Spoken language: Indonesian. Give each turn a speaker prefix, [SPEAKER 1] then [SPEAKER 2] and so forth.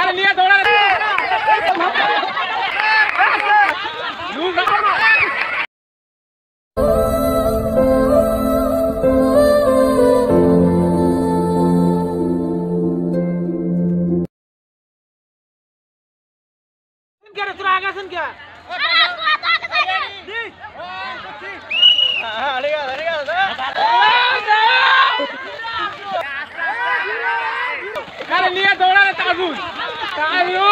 [SPEAKER 1] Cara niya dora. Luga.
[SPEAKER 2] Gara turaga
[SPEAKER 1] તાળીઓ